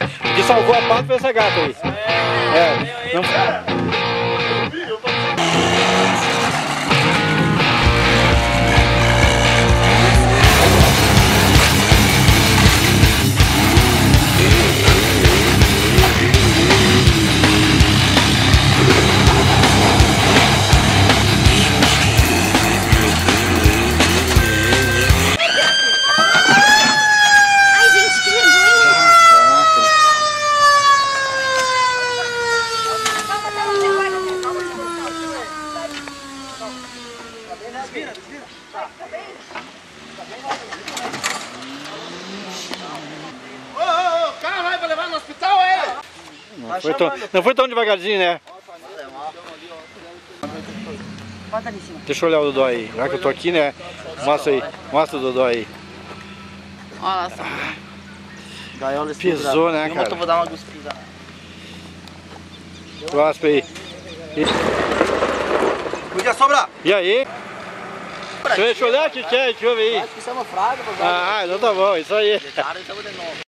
O que salvou a pata foi essa gata aí. É, não... Ô, ô, ô, o cara vai pra levar no hospital, é? Não foi, tão, não foi tão devagarzinho, né? Bota ali em cima. Deixa eu olhar o Dodó aí. Já que eu tô aqui, né? Mostra aí. Mostra o Dodó aí. Olha só. Gaiola Pisou, né, cara? Eu vou dar uma cuspida. Claspa aí. E aí? Deixa eu olhar é, deixa eu ver aí. Acho que isso é uma fraga, Ah, então tá bom, isso aí.